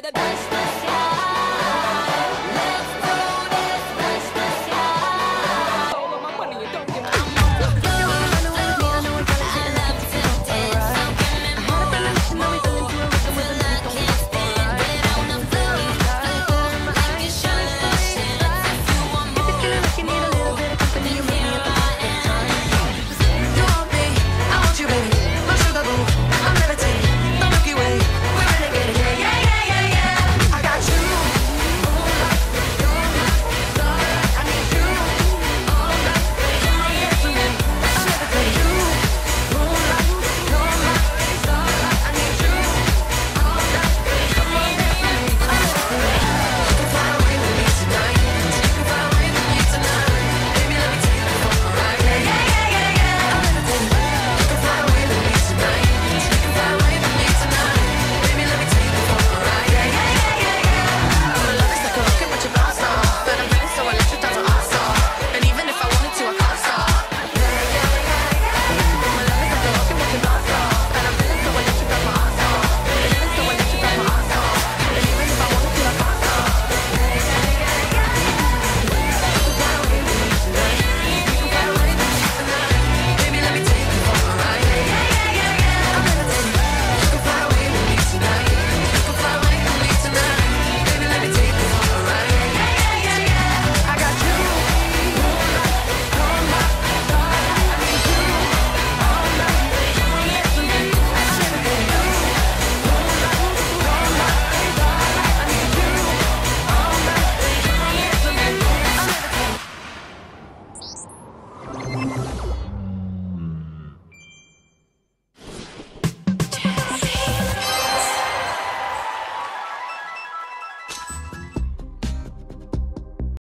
the best.